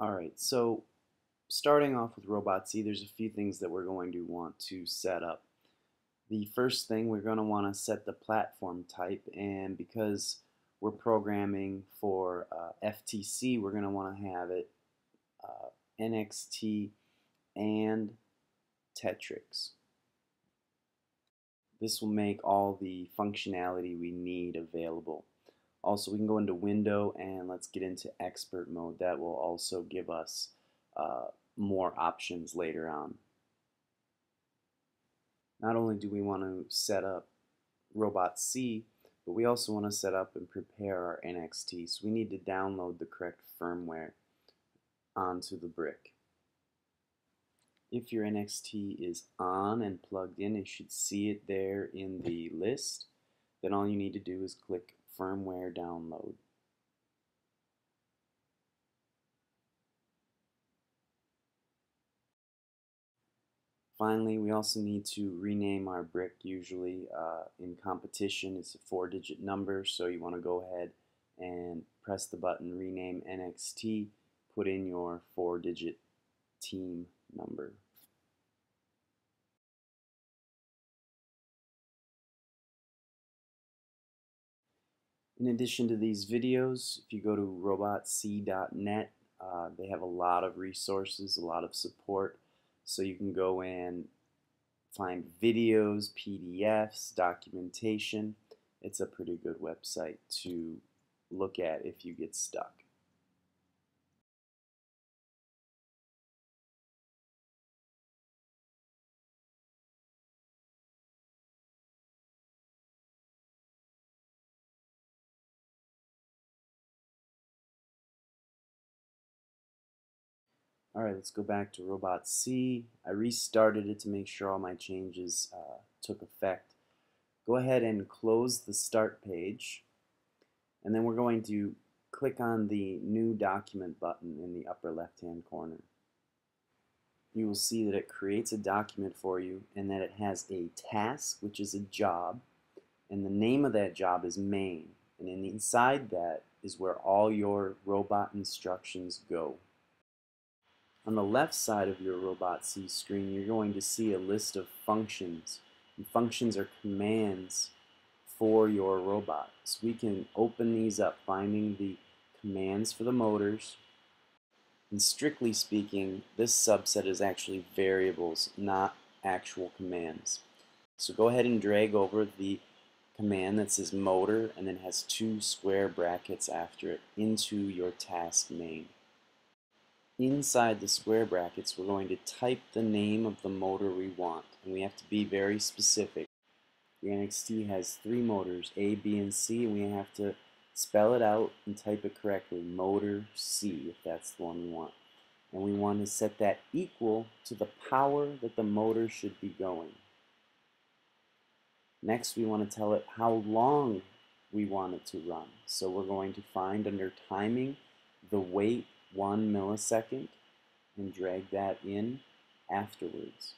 Alright, so starting off with Robot C, there's a few things that we're going to want to set up. The first thing, we're going to want to set the platform type, and because we're programming for uh, FTC, we're going to want to have it uh, NXT and Tetrix. This will make all the functionality we need available. Also, we can go into window and let's get into expert mode. That will also give us uh, more options later on. Not only do we want to set up Robot C, but we also want to set up and prepare our NXT. So we need to download the correct firmware onto the brick. If your NXT is on and plugged in, you should see it there in the list. Then all you need to do is click firmware download. Finally, we also need to rename our brick. Usually uh, in competition, it's a four-digit number, so you want to go ahead and press the button Rename NXT, put in your four-digit team number. In addition to these videos, if you go to robotc.net, uh, they have a lot of resources, a lot of support. So you can go and find videos, PDFs, documentation. It's a pretty good website to look at if you get stuck. Alright, let's go back to Robot C. I restarted it to make sure all my changes uh, took effect. Go ahead and close the start page and then we're going to click on the new document button in the upper left hand corner. You will see that it creates a document for you and that it has a task which is a job and the name of that job is main and inside that is where all your robot instructions go. On the left side of your Robot C screen, you're going to see a list of functions. And functions are commands for your robot. So we can open these up, finding the commands for the motors. And strictly speaking, this subset is actually variables, not actual commands. So go ahead and drag over the command that says motor and then has two square brackets after it into your task main. Inside the square brackets, we're going to type the name of the motor we want, and we have to be very specific. The NXT has three motors, A, B, and C, and we have to spell it out and type it correctly, motor C, if that's the one we want. And we want to set that equal to the power that the motor should be going. Next, we want to tell it how long we want it to run. So we're going to find under timing the wait one millisecond and drag that in afterwards.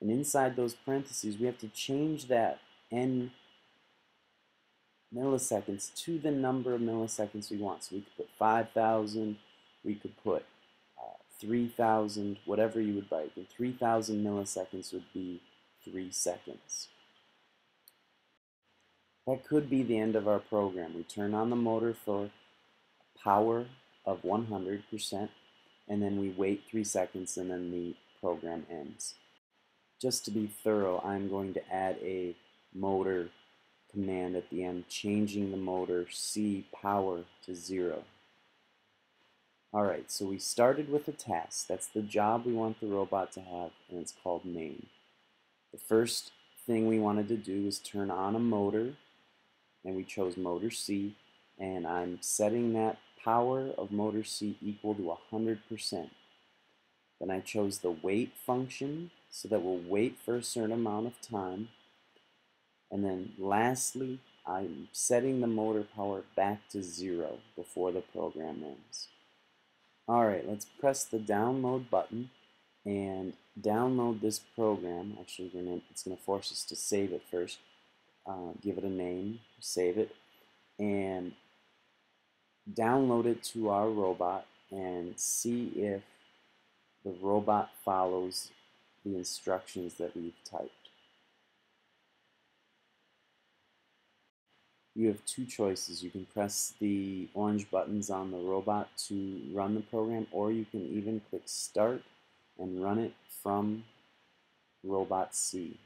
And inside those parentheses, we have to change that n milliseconds to the number of milliseconds we want. So we could put 5,000, we could put uh, 3,000, whatever you would like. And 3,000 milliseconds would be 3 seconds. That could be the end of our program. We turn on the motor for power of 100% and then we wait 3 seconds and then the program ends. Just to be thorough, I'm going to add a motor command at the end, changing the motor C power to 0. Alright, so we started with a task. That's the job we want the robot to have, and it's called main. The first thing we wanted to do is turn on a motor, and we chose motor C, and I'm setting that power of motor C equal to 100%. Then I chose the wait function so that we'll wait for a certain amount of time. And then lastly, I'm setting the motor power back to zero before the program ends. Alright, let's press the download button and download this program. Actually, gonna, it's going to force us to save it first. Uh, give it a name, save it, and download it to our robot and see if the robot follows the instructions that we've typed. You have two choices. You can press the orange buttons on the robot to run the program or you can even click start and run it from robot C.